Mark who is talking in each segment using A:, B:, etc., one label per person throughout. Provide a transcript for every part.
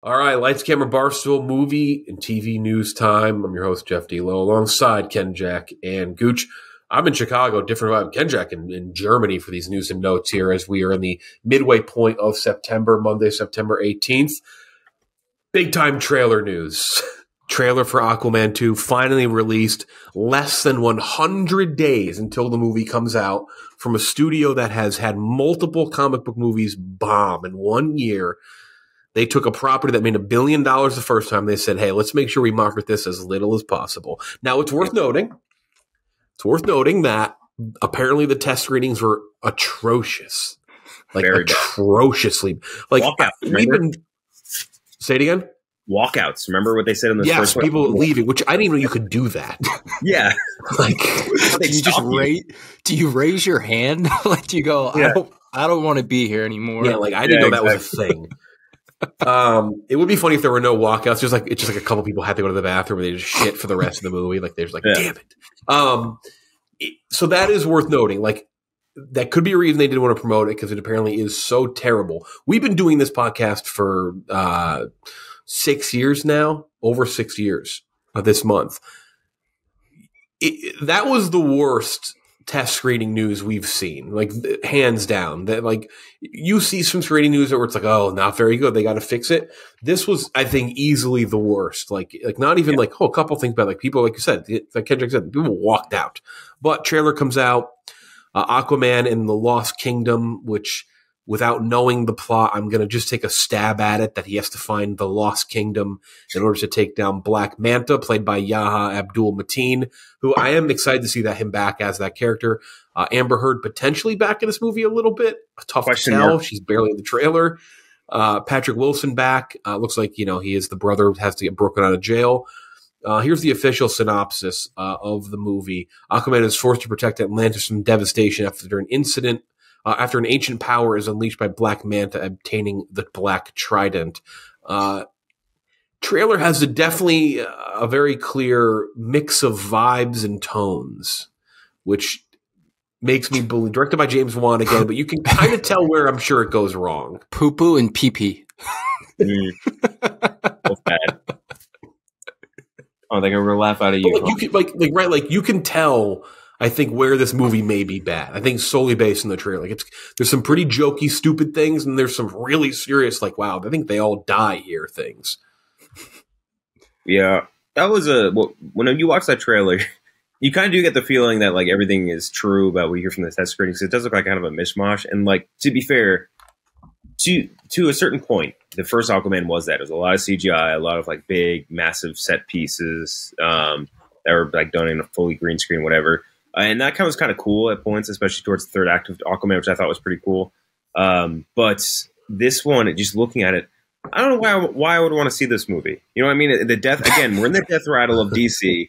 A: All right, lights, camera, barstool, movie and TV news time. I'm your host Jeff D. Lowe, alongside KenJac and Gooch. I'm in Chicago, different about KenJac in, in Germany for these news and notes here as we are in the midway point of September, Monday, September 18th. Big time trailer news. trailer for Aquaman 2 finally released less than 100 days until the movie comes out from a studio that has had multiple comic book movies bomb in one year they took a property that made a billion dollars the first time. They said, hey, let's make sure we market this as little as possible. Now, it's worth noting, it's worth noting that apparently the test screenings were atrocious. Like Very atrociously. Bad. Like Walkouts, even say it again.
B: Walkouts. Remember what they said in the
A: yes, first people one? leaving, which I didn't even know you could do that.
B: yeah,
C: like do you just raise? Do you raise your hand? like do you go? Yeah. I don't. I don't want to be here anymore.
A: Yeah, like I didn't yeah, know that was a thing um, it would be funny if there were no walkouts. Just like it's just like a couple people had to go to the bathroom and they just shit for the rest of the movie. Like there's like, yeah. damn it. Um, it, so that is worth noting. Like that could be a reason they didn't want to promote it because it apparently is so terrible. We've been doing this podcast for uh, six years now, over six years uh, this month. It, that was the worst test screening news we've seen, like hands down. That like you see some screening news where it's like, oh, not very good. They got to fix it. This was, I think, easily the worst. Like, like not even yeah. like oh, a couple things, but like people, like you said, like Kendrick said, people walked out. But trailer comes out, uh, Aquaman in the Lost Kingdom, which without knowing the plot, I'm going to just take a stab at it that he has to find the Lost Kingdom in order to take down Black Manta, played by Yahya Abdul Mateen, who I am excited to see that him back as that character. Uh, Amber Heard potentially back in this movie a little bit. A tough Question to tell. Mark. She's barely in the trailer. Uh, Patrick Wilson back. Uh, looks like, you know, he is the brother has to get broken out of jail. Uh, here's the official synopsis uh, of the movie. Aquaman is forced to protect Atlantis from devastation after an incident uh, after an ancient power is unleashed by Black Manta obtaining the Black Trident. Uh, trailer has a definitely uh, a very clear mix of vibes and tones, which makes me believe. Directed by James Wan again, but you can kind of tell where I'm sure it goes wrong.
C: Poo poo and pee pee. mm.
B: Oh, they're gonna laugh out of you.
A: Like, you can, like, like, right, like you can tell I think where this movie may be bad. I think solely based on the trailer. Like it's there's some pretty jokey, stupid things, and there's some really serious, like wow, I think they all die here things.
B: Yeah, that was a when you watch that trailer, you kind of do get the feeling that like everything is true about what you hear from the test screenings. It does look like kind of a mishmash, and like to be fair, to to a certain point, the first Aquaman was that. It was a lot of CGI, a lot of like big, massive set pieces um, that were like done in a fully green screen, whatever. Uh, and that kind of was kind of cool at points, especially towards the third act of Aquaman, which I thought was pretty cool. Um, but this one, just looking at it, I don't know why why I would want to see this movie. You know what I mean? The death again. We're in the death rattle of DC.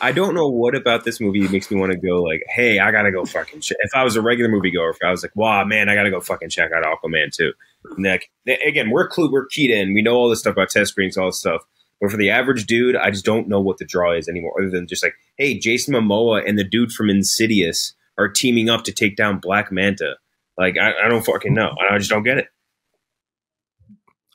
B: I don't know what about this movie makes me want to go like, hey, I gotta go fucking. Ch-. If I was a regular moviegoer, if I was like, wow, man, I gotta go fucking check out Aquaman too. Like, again, we're we're keyed in. We know all this stuff about test screens, all this stuff. But for the average dude, I just don't know what the draw is anymore, other than just like, hey, Jason Momoa and the dude from Insidious are teaming up to take down Black Manta. Like, I, I don't fucking know. I just don't get it.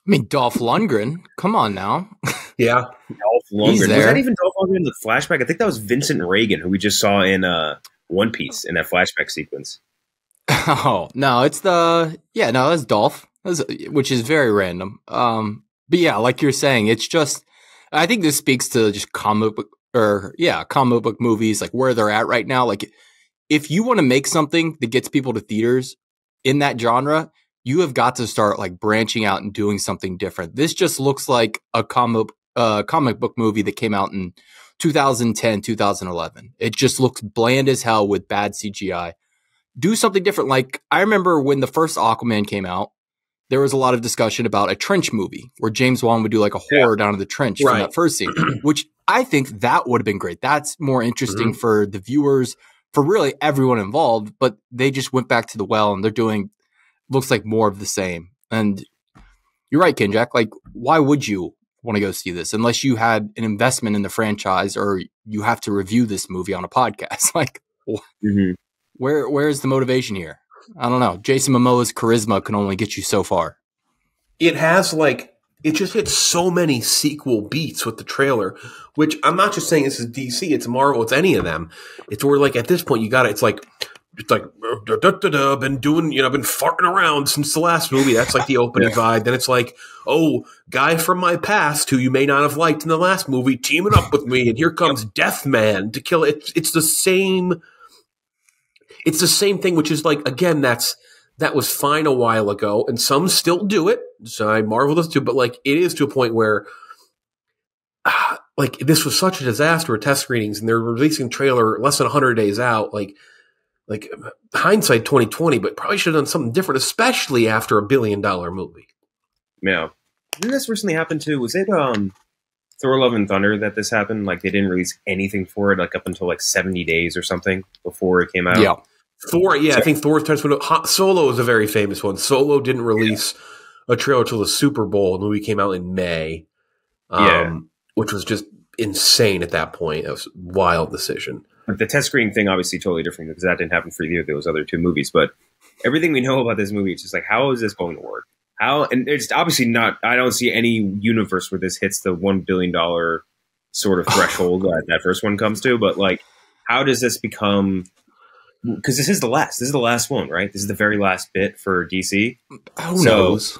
C: I mean, Dolph Lundgren. Come on now.
A: Yeah,
B: Dolph Lundgren. Was that even Dolph Lundgren in the flashback? I think that was Vincent Regan, who we just saw in uh, One Piece in that flashback sequence.
C: Oh no, it's the yeah no that's Dolph, that's, which is very random. Um, but yeah, like you're saying, it's just I think this speaks to just comic book or yeah, comic book movies, like where they're at right now. Like if you want to make something that gets people to theaters in that genre, you have got to start like branching out and doing something different. This just looks like a comic uh, comic book movie that came out in 2010, 2011. It just looks bland as hell with bad CGI. Do something different. Like I remember when the first Aquaman came out, there was a lot of discussion about a trench movie where James Wan would do like a horror yeah. down in the trench right. from that first scene, which I think that would have been great. That's more interesting mm-hmm. for the viewers, for really everyone involved. But they just went back to the well and they're doing looks like more of the same. And you're right, KenJac. Like, why would you want to go see this unless you had an investment in the franchise or you have to review this movie on a podcast? like, mm-hmm. where where's the motivation here? I don't know. Jason Momoa's charisma can only get you so far.
A: It has like it just hits so many sequel beats with the trailer, which I'm not just saying this is DC, it's Marvel, it's any of them. It's where like at this point you got it. It's like it's like da, da, da, da, been doing you know been farting around since the last movie. That's like the opening yeah. vibe. Then it's like oh guy from my past who you may not have liked in the last movie teaming up with me, and here comes Death Man to kill it. It's, it's the same. It's the same thing, which is like again that's that was fine a while ago, and some still do it. So I marvel this too, but like it is to a point where. Like this was such a disaster with test screenings, and they're releasing trailer less than 100 days out. Like, like hindsight 2020, but probably should have done something different, especially after a billion dollar movie.
B: Yeah. Didn't this recently happen too? Was it um Thor Love and Thunder that this happened? Like they didn't release anything for it like up until like 70 days or something before it came out.
C: Yeah.
A: Thor, yeah, so, I think Thor's turns Solo is a very famous one. Solo didn't release yeah. a trailer till the Super Bowl. The movie came out in May. Um, yeah. which was just insane at that point. It was a wild decision.
B: But the test screening thing obviously totally different because that didn't happen for either of those other two movies. But everything we know about this movie, it's just like, how is this going to work? How and it's obviously not. I don't see any universe where this hits the one billion dollar sort of threshold that that first one comes to. But like, how does this become? Because this is the last. This is the last one, right? This is the very last bit for DC.
C: Who so, knows?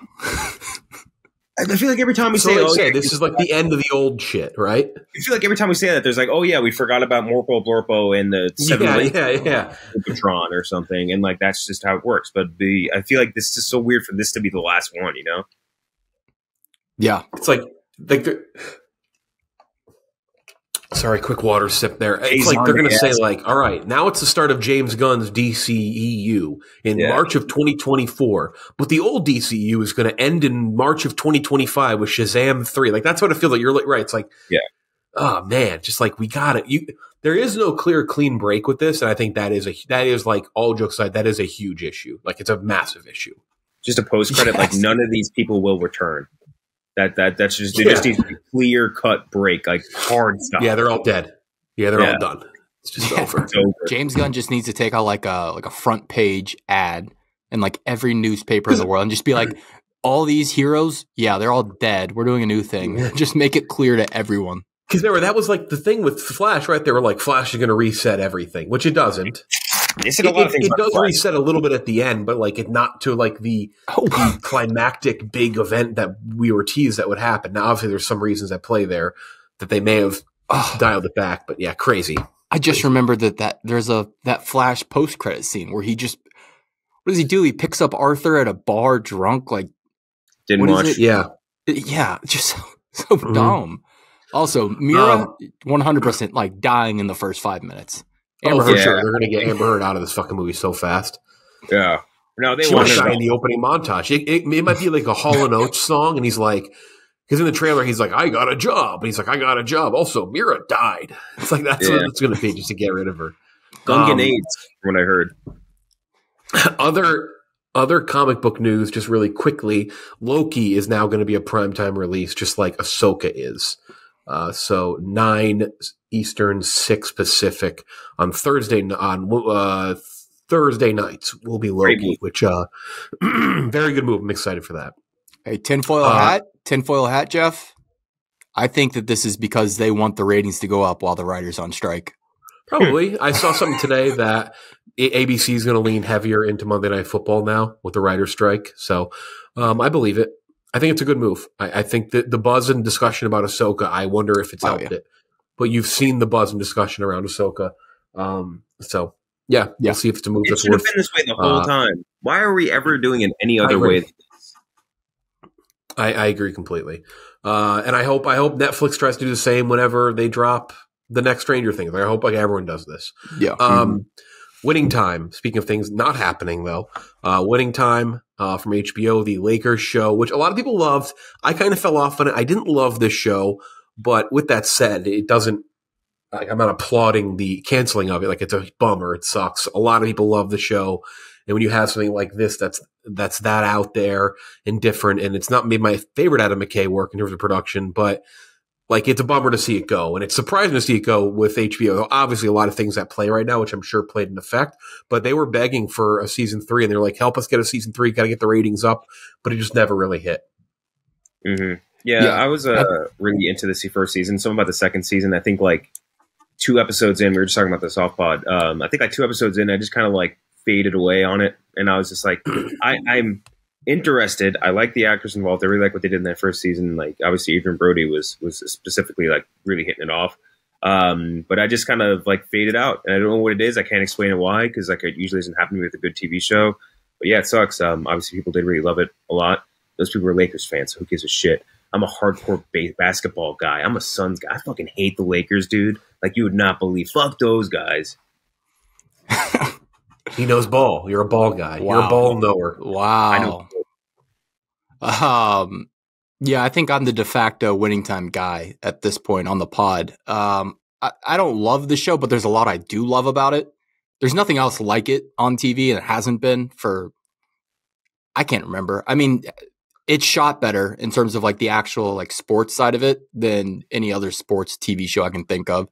B: I feel like every time we
A: so
B: say,
A: "Oh yeah, this is like the end of the old shit," right?
B: I feel like every time we say that, there's like, "Oh yeah, we forgot about Morpho Blorpo and the
A: seven yeah, yeah, yeah,
B: Patron or something," and like that's just how it works. But the I feel like this is so weird for this to be the last one, you know?
C: Yeah,
A: it's like like Sorry, quick water sip there. It's like they're going to say like, all right, now it's the start of James Gunn's DCEU in yeah. March of 2024, but the old DCU is going to end in March of 2025 with Shazam 3. Like that's what I feel like you're like right. It's like,
B: yeah.
A: Oh man, just like we got it. You there is no clear clean break with this and I think that is a that is like all jokes aside that is a huge issue. Like it's a massive issue.
B: Just a post credit yes. like none of these people will return. That that that's just yeah. just needs a clear cut break, like hard stuff.
A: Yeah, they're all dead. Yeah, they're yeah. all done. It's just yeah. over. It's over.
C: James Gunn just needs to take out like a like a front page ad in like every newspaper in the world and just be like, all these heroes, yeah, they're all dead. We're doing a new thing. just make it clear to everyone.
A: Because remember, that was like the thing with Flash, right? They were like, Flash is going to reset everything, which it doesn't.
B: It, it, it
A: does Flash. reset a little bit at the end, but like it not to like the, oh. the climactic big event that we were teased that would happen. Now, obviously, there's some reasons at play there that they may have oh. dialed it back, but yeah, crazy.
C: I just crazy. remembered that that there's a that Flash post credit scene where he just what does he do? He picks up Arthur at a bar drunk, like
B: didn't watch. It?
A: Yeah,
C: yeah, just so, so mm-hmm. dumb. Also, Mera, um, one hundred percent like dying in the first five minutes.
A: Amber oh, Heard, yeah. sure. They're going to get Amber Heard out of this fucking movie so fast.
B: Yeah. No, they
A: she want to in the opening montage. It, it, it, might be like a Hall and Oates song, and he's like, because in the trailer he's like, "I got a job," and he's like, "I got a job." Also, Mera died. It's like that's yeah. what it's going to be just to get rid of her.
B: Gungan um, AIDS, from what I heard.
A: Other other comic book news, just really quickly, Loki is now going to be a primetime release, just like Ahsoka is. Uh, so nine Eastern, six Pacific on Thursday on uh, Thursday nights will be Loki, which uh, very good move. I'm excited for that.
C: Hey, tinfoil uh, hat, tinfoil hat, Jeff. I think that this is because they want the ratings to go up while the writers on strike.
A: Probably. I saw something today that ABC is going to lean heavier into Monday Night Football now with the writer's strike. So um, I believe it. I think it's a good move. I, I, think that the buzz and discussion about Ahsoka, I wonder if it's oh, helped yeah. it. But you've seen the buzz and discussion around Ahsoka. Um, so yeah, yeah, we'll see if it's a move
B: it
A: that's
B: should worth. Have been this way the whole uh, time. Why are we ever doing it any other way?
A: I, I, agree completely, uh, and I hope I hope Netflix tries to do the same whenever they drop the next Stranger Things. Like, I hope like everyone does this.
C: Yeah.
A: Um, mm-hmm. Winning time. Speaking of things not happening though, uh, winning time uh, from HBO, the Lakers show, which a lot of people loved. I kind of fell off on it. I didn't love this show, but with that said, it doesn't. Like, I'm not applauding the canceling of it. Like it's a bummer. It sucks. A lot of people love the show, and when you have something like this, that's that's that out there and different, and it's not made my favorite Adam McKay work in terms of production, but like it's a bummer to see it go, and it's surprising to see it go with HBO. Obviously, a lot of things at play right now, which I'm sure played an effect. But they were begging for a season three, and they're like, "Help us get a season three, got to get the ratings up," but it just never really hit.
B: Mm-hmm. Yeah,
C: Yeah.
B: I was uh, really into this first season. Some about the second season. I think like two episodes in, we were just talking about the soft pod. Um, I think like two episodes in, I just kind of like faded away on it, and I was just like, I, I'm interested. I like the actors involved. I really like what they did in that first season. Like obviously, Adrien Brody was was specifically like really hitting it off. Um, but I just kind of like faded out, and I don't know what it is. I can't explain it why because like it usually doesn't happen to me with a good TV show. But yeah, it sucks. Um, obviously, people did really love it a lot. Those people were Lakers fans, so who gives a shit? I'm a hardcore ba- basketball guy. I'm a Suns guy. I fucking hate the Lakers, dude. Like you would not believe. Fuck those guys.
A: He knows ball. You're a ball guy. You're a ball knower.
C: Wow. Um, yeah, I think I'm the de facto winning time guy at this point on the pod. Um, I, I don't love the show, but there's a lot I do love about it. There's nothing else like it on TV, and it hasn't been for I can't remember. I mean, it's shot better in terms of like the actual like sports side of it than any other sports TV show I can think of.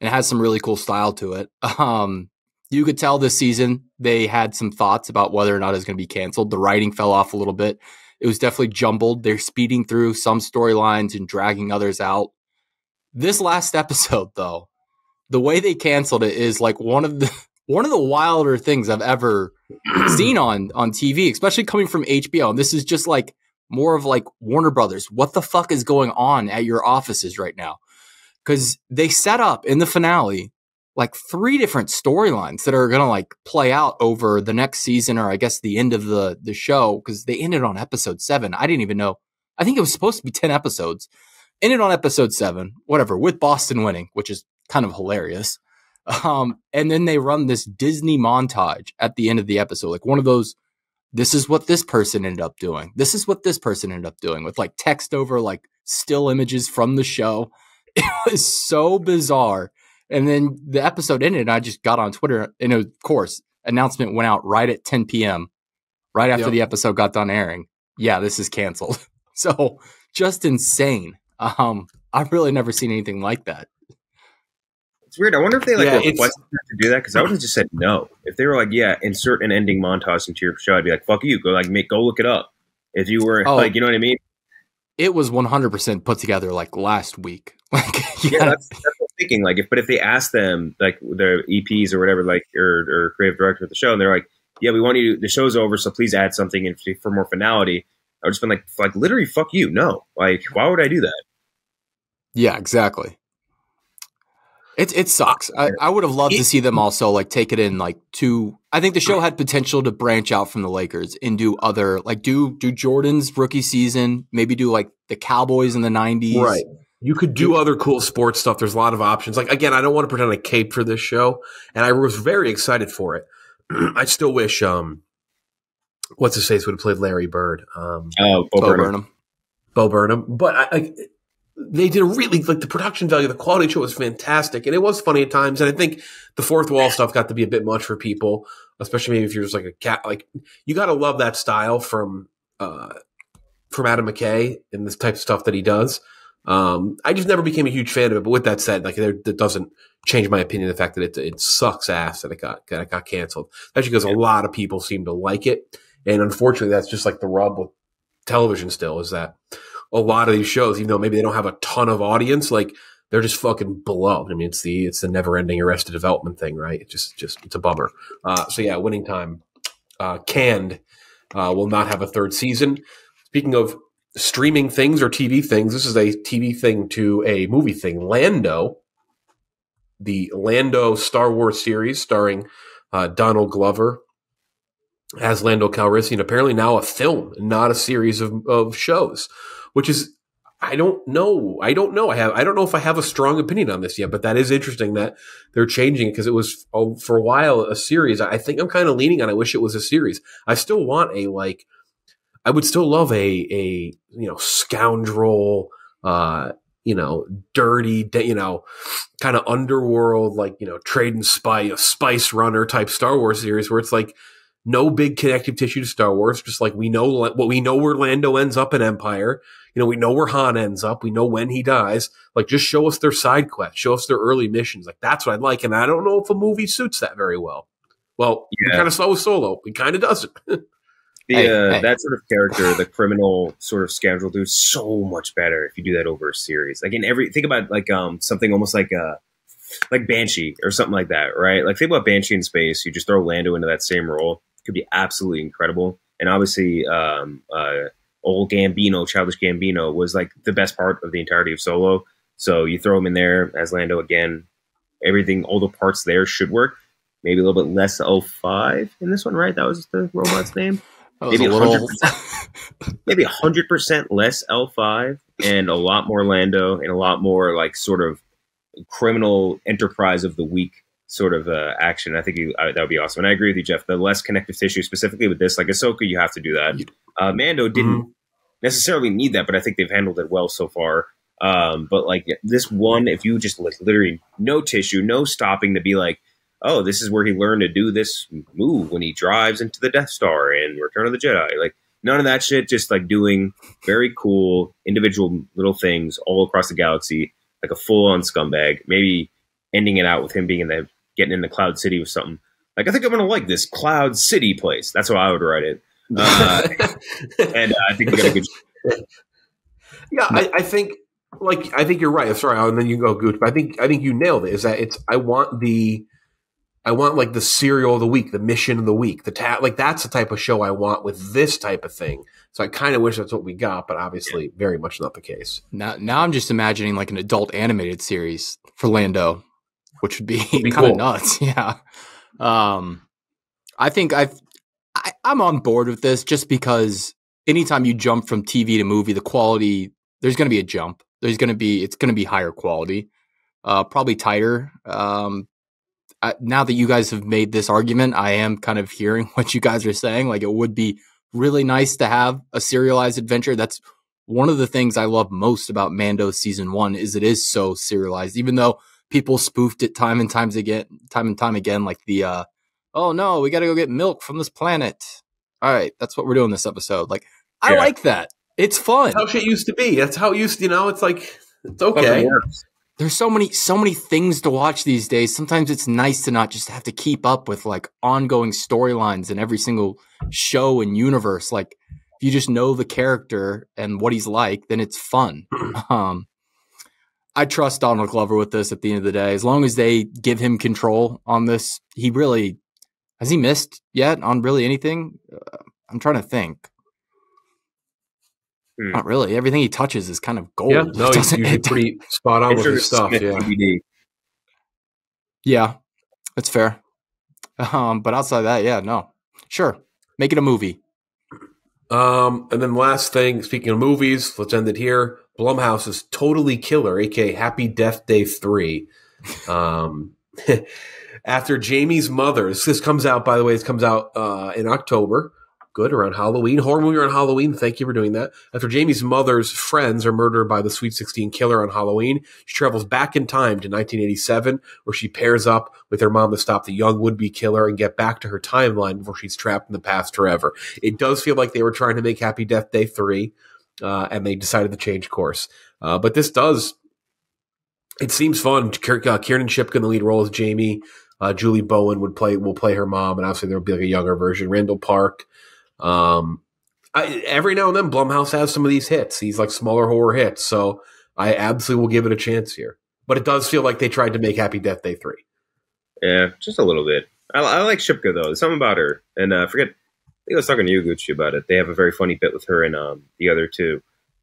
C: And it has some really cool style to it. Um, you could tell this season they had some thoughts about whether or not it's going to be canceled. The writing fell off a little bit. It was definitely jumbled. They're speeding through some storylines and dragging others out. This last episode, though, the way they canceled it is like one of the one of the wilder things I've ever seen on on TV, especially coming from HBO. And this is just like more of like Warner Brothers. What the fuck is going on at your offices right now? Because they set up in the finale like three different storylines that are gonna like play out over the next season, or I guess the end of the the show. Because they ended on episode seven. I didn't even know. I think it was supposed to be ten episodes. Ended on episode seven, whatever, with Boston winning, which is kind of hilarious. Um, and then they run this Disney montage at the end of the episode, like one of those. This is what this person ended up doing. This is what this person ended up doing with like text over like still images from the show. It was so bizarre. And then the episode ended, and I just got on Twitter, and of course, announcement went out right at 10 p.m. right after
A: Yep.
C: the episode got done airing. Yeah, this is canceled. so just insane. Um, I've really never seen anything like that.
B: It's weird. I wonder if they like
A: Yeah,
B: requested to do that because I would have just said no. If they were like, yeah, insert an ending montage into your show, I'd be like, fuck you. Go like make go look it up. If you were
C: Oh.
B: like, you know what I mean?
C: It was 100% put together like last week. Like, you
B: Yeah, that's, that's what I'm thinking. Like, if but if they ask them, like their EPs or whatever, like or, or creative director of the show, and they're like, "Yeah, we want you. to The show's over, so please add something in for more finality." I would just been like, like literally, fuck you. No, like, why would I do that?
C: Yeah, exactly. It it sucks. I, I would have loved to see them also like take it in like two. I think the show had potential to branch out from the Lakers and do other like do do Jordan's rookie season, maybe do like the Cowboys in the nineties.
A: Right. You could do other cool sports stuff. There's a lot of options. Like again, I don't want to pretend I caped for this show, and I was very excited for it. I still wish um, what's his face would have played Larry Bird, um,
B: Oh, Bo
C: Bo
B: Burnham.
C: Burnham.
A: Bo Burnham. But I, I, they did a really like the production value, the quality of the show was fantastic, and it was funny at times. And I think the fourth wall stuff got to be a bit much for people, especially maybe if you're just like a cat. Like you got to love that style from uh, from Adam McKay and this type of stuff that he does. Um, I just never became a huge fan of it. But with that said, like there, that doesn't change my opinion. The fact that it, it sucks ass that it got that it got canceled, especially because a lot of people seem to like it, and unfortunately, that's just like the rub with television. Still, is that a lot of these shows, even though maybe they don't have a ton of audience, like they're just fucking beloved. I mean, it's the it's the never ending Arrested Development thing, right? It just just it's a bummer. Uh, so yeah, winning time uh, canned uh, will not have a third season. Speaking of streaming things or TV things, this is a TV thing to a movie thing. Lando, the Lando Star Wars series starring uh, Donald Glover as Lando Calrissian, apparently now a film, not a series of, of shows, which is I don't know. I don't know. I have. I don't know if I have a strong opinion on this yet, but that is interesting that they're changing it because it was oh, for a while a series. I think I'm kind of leaning on. I wish it was a series. I still want a like. I would still love a a you know scoundrel, uh, you know dirty, you know, kind of underworld like you know trade and spice, spice runner type Star Wars series where it's like no big connective tissue to Star Wars. Just like we know what we know where Lando ends up in Empire. You know, we know where Han ends up. We know when he dies. Like, just show us their side quests. Show us their early missions. Like, that's what I'd like. And I don't know if a movie suits that very well. Well, we
B: Yeah.
A: kind of saw with Solo. It kind of doesn't.
B: The,
C: Hey,
B: uh,
C: hey.
B: That sort of character, the criminal sort of scoundrel dude, so much better if you do that over a series. Like in every, think about like um something almost like uh like Banshee or something like that, right? Like think about Banshee in space. You just throw Lando into that same role, it could be absolutely incredible. And obviously, um, uh, old Gambino, childish Gambino, was like the best part of the entirety of Solo. So you throw him in there as Lando again. Everything, all the parts there should work. Maybe a little bit less L5 in this one, right? That was the robot's name maybe
C: a little.
B: 100%. maybe hundred percent less L five and a lot more Lando and a lot more like sort of criminal enterprise of the week sort of uh, action. I think you, uh, that would be awesome. And I agree with you, Jeff. The less connective tissue, specifically with this, like Ahsoka, you have to do that. Uh, Mando didn't necessarily need that, but I think they've handled it well so far. Um, but like this one, if you just like literally no tissue, no stopping to be like, oh, this is where he learned to do this move when he drives into the Death Star in Return of the Jedi. Like none of that shit. Just like doing very cool individual little things all across the galaxy, like a full on scumbag. Maybe ending it out with him being in the getting into Cloud City with something. Like I think I'm gonna like this Cloud City place. That's how I would write it. Uh, and uh, I think we got a good.
A: Yeah, I, I think like I think you're right. Sorry, and then you go Gooch, but I think I think you nailed it. Is that it's I want the I want like the serial of the week, the mission of the week, the ta- like that's the type of show I want with this type of thing. So I kind of wish that's what we got, but obviously very much not the case.
C: Now, now I'm just imagining like an adult animated series for Lando, which would be,
A: be
C: kind of
A: cool.
C: nuts. Yeah. Um, I think I've, I, I'm on board with this just because anytime you jump from TV to movie, the quality, there's going to be a jump. There's going to be, it's going to be higher quality, uh, probably tighter. Um, I, now that you guys have made this argument, I am kind of hearing what you guys are saying. Like it would be really nice to have a serialized adventure. That's one of the things I love most about Mando season one is it is so serialized, even though people spoofed it time and times again, time and time again, like the, uh, oh no, we got to go get milk from this planet. All right, that's what we're doing this episode. Like, I
B: Yeah.
C: like that. It's fun.
A: That's how shit used to be. That's how it used. To, You know, it's like it's okay.
C: There's so many, so many things to watch these days. Sometimes it's nice to not just have to keep up with like ongoing storylines in every single show and universe. Like, if you just know the character and what he's like, then it's fun. um, I trust Donald Glover with this at the end of the day. As long as they give him control on this, he really has he missed yet on really anything? Uh, I'm trying to think.
B: Hmm.
C: Not really. Everything he touches is kind of gold.
A: Yeah, no,
C: It
A: he's usually
C: it-
A: pretty spot on with his stuff.
B: Smith
A: Yeah.
B: DVD.
C: Yeah, that's fair. Um, but outside that, yeah, no, sure, make it a movie.
A: Um, and then last thing, speaking of movies, let's end it here. Blumhouse is totally killer, aka Happy Death Day three. Um, after Jamie's mother, this, comes out by the way. This comes out uh, in October. Good around Halloween, horror movie around Halloween. Thank you for doing that. After Jamie's mother's friends are murdered by the Sweet Sixteen killer on Halloween, she travels back in time to 1987, where she pairs up with her mom to stop the young would-be killer and get back to her timeline before she's trapped in the past forever. It does feel like they were trying to make Happy Death Day 3, uh, and they decided to change course. Uh, but this does, it seems fun. Kier- uh, Kiernan Shipka in the lead role as Jamie. Uh, Julie Bowen would play will play her mom, and obviously there will be like a younger version. Randall Park. Um, I, every now and then, Blumhouse has some of these hits. These like smaller horror hits. So I absolutely will give it a chance here. But it does feel like they tried to make Happy Death Day 3.
B: Yeah, just a little bit. I, I like Shipka though. There's something about her, and uh, forget. I was talking to you, Gucci, about it. They have a very funny bit with her and um, the other two.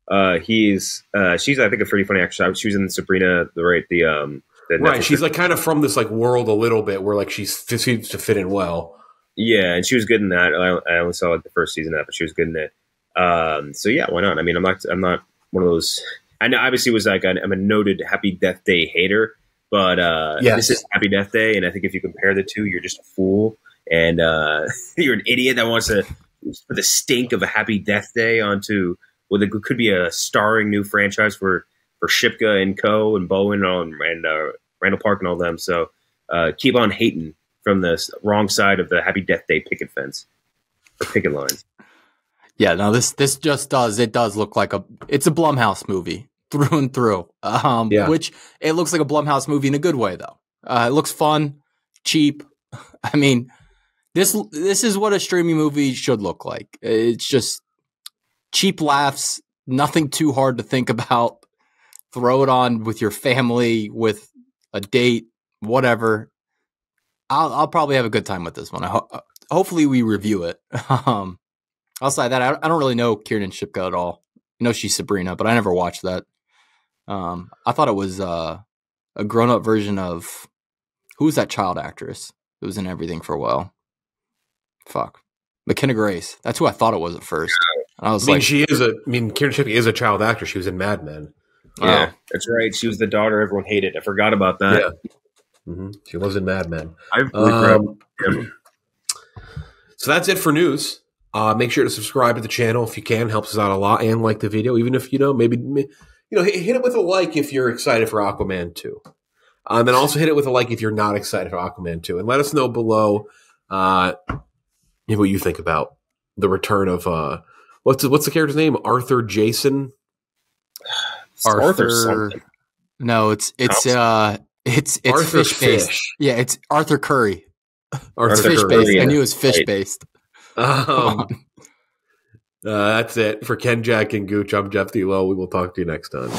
B: Uh, he's uh, she's I think a pretty funny actress. She was in Sabrina, the right the um the
A: Right.
B: Netflix-
A: She's like kind of from this like world a little bit where like she seems to fit in well.
B: yeah, and she was good in that. I, I only saw like the first season of that, but she was good in it. Um, so yeah, why not? I mean, I'm not I'm not one of those. I know obviously was like I'm a noted Happy Death Day hater, but uh,
A: Yes.
B: this is Happy Death Day, and I think if you compare the two, you're just a fool and uh, you're an idiot that wants to put the stink of a Happy Death Day onto what it could be a starring new franchise for for Shipka and Co. and Bowen and, and uh, Randall Park and all them. So uh, keep on hating from the wrong side of the Happy Death Day picket fence or picket lines.
C: Yeah, no, this this just does it does look like a it's a Blumhouse movie through and through. Um,
A: Yeah.
C: which it looks like a Blumhouse movie in a good way though. Uh, it looks fun, cheap. I mean, this this is what a streaming movie should look like. It's just cheap laughs, nothing too hard to think about. Throw it on with your family, with a date, whatever. I'll, I'll probably have a good time with this one. Ho- hopefully, we review it. um, outside that, I, I don't really know Kiernan Shipka at all. I know she's Sabrina, but I never watched that. Um, I thought it was uh, a grown up version of who's that child actress who was in everything for a while. Fuck, McKenna Grace. That's who I thought it was at first. And I was
A: I mean,
C: like,
A: she is a. I mean, Kiernan Shipka is a child actor. She was in Mad Men.
B: Yeah,
C: oh,
B: that's right. She was the daughter everyone hated. I forgot about that.
A: Yeah. hmm She was in Mad Men.
B: I regret.
A: Um, so that's it for news. Uh, make sure to subscribe to the channel if you can. Helps us out a lot, and like the video, even if you know maybe you know hit, hit it with a like if you're excited for Aquaman two. Uh, and then also hit it with a like if you're not excited for Aquaman two, and let us know below uh, what you think about the return of uh, what's what's the character's name? Arthur Jason.
B: Arthur
C: Arthur.
B: something.
C: no, it's it's uh, it's it's
A: Arthur
C: fish based.
A: Fish.
C: Yeah, it's Arthur Curry.
A: Arthur
B: Arthur
C: fish
B: Curry,
C: based. I knew it was fish
B: Right.
C: based.
A: Um, uh, that's it for Ken, Jack, and Gooch. I'm Jeff D. Lowe. We will talk to you next time.